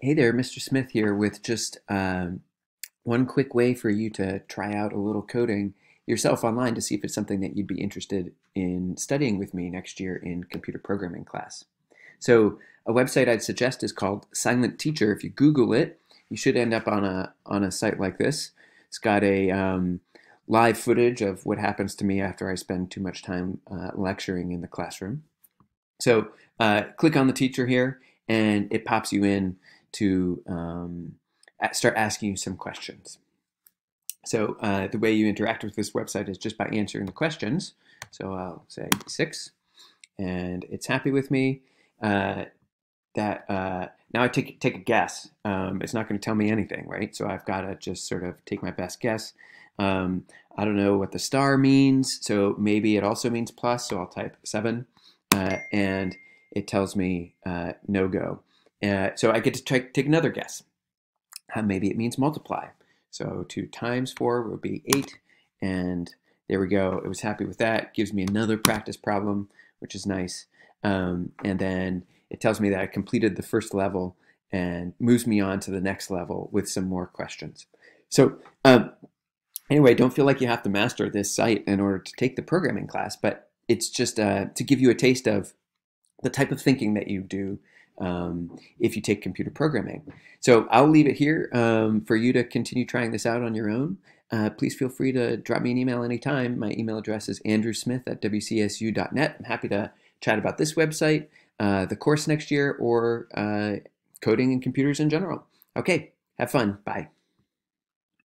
Hey there, Mr. Smith here with just um, one quick way for you to try out a little coding yourself online to see if it's something that you'd be interested in studying with me next year in computer programming class. So a website I'd suggest is called Silent Teacher. If you Google it, you should end up on a on a site like this. It's got a um, live footage of what happens to me after I spend too much time uh, lecturing in the classroom. So uh, click on the teacher here, and it pops you in to um, start asking you some questions. So uh, the way you interact with this website is just by answering the questions. So I'll say six, and it's happy with me. Uh, that uh, now I take take a guess. Um, it's not going to tell me anything, right? So I've got to just sort of take my best guess. Um, I don't know what the star means, so maybe it also means plus. So I'll type seven, uh, and it tells me uh, no go. Uh, so I get to take, take another guess. Uh, maybe it means multiply. So 2 times 4 would be 8. And there we go. It was happy with that. Gives me another practice problem, which is nice. Um, and then it tells me that I completed the first level and moves me on to the next level with some more questions. So um, anyway, don't feel like you have to master this site in order to take the programming class, but it's just uh, to give you a taste of the type of thinking that you do um, if you take computer programming. So I'll leave it here um, for you to continue trying this out on your own. Uh, please feel free to drop me an email anytime. My email address is andrewsmith at wcsu.net. I'm happy to chat about this website, uh, the course next year, or uh, coding and computers in general. Okay, have fun. Bye.